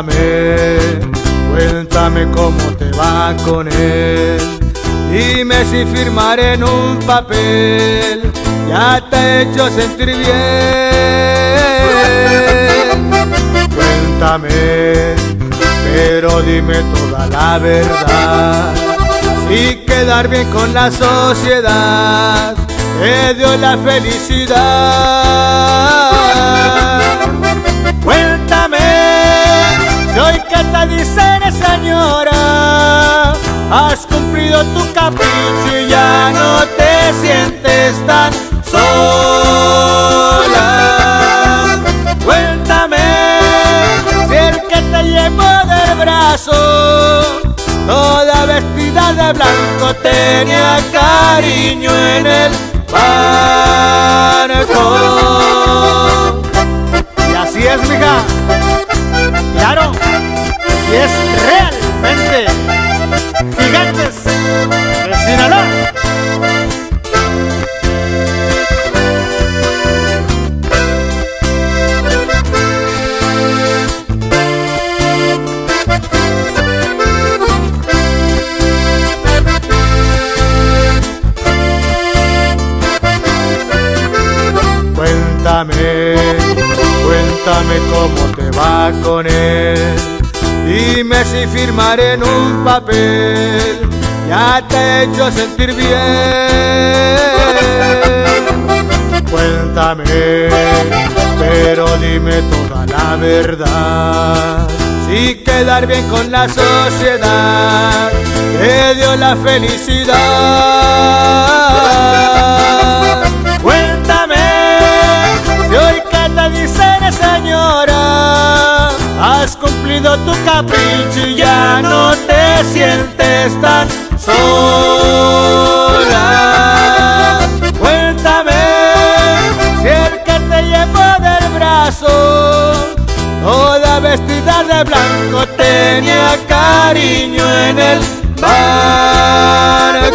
Cuéntame, cuéntame cómo te va con él. Dime si firmar en un papel ya te he hecho sentir bien. Cuéntame, pero dime toda la verdad. Si quedar bien con la sociedad te dio la felicidad. Cuéntame, has cumplido tu capricho y ya no te sientes tan sola. Cuéntame, si el que te llevó del brazo, toda vestida de blanco, tenía cariño en el barco. Y así es, mija. Claro. Y es Cuéntame, cuéntame cómo te va con él. Dime si firmar en un papel ya te he hecho sentir bien. Cuéntame, pero dime toda la verdad. Si quedar bien con la sociedad te dio la felicidad. Te sientes tan sola. Cuéntame, si el que te llevó del brazo, toda vestida de blanco, tenía cariño en el barco.